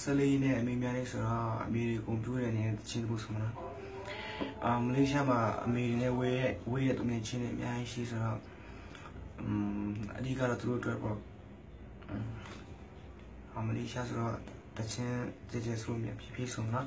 ဆလေးနဲ့အမေများလေးဆိုတော့အမေကွန်ပျူတာနဲ့တချင်းတို့ဆိုမလားအာမလေးရှားမှာအမေနဲ့ဝေးရဲ့ဝေးရဲ့တမင်ချင်းနဲ့အများကြီးရှိဆိုတော့အမ်အဓိကတော့သူတို့အတွက်ပေါ့အမလေးရှားဆိုတော့တချင်းကြည်ကြည်ဆိုလို့မြန်ဖြည်းဖြည်းဆုံးနော်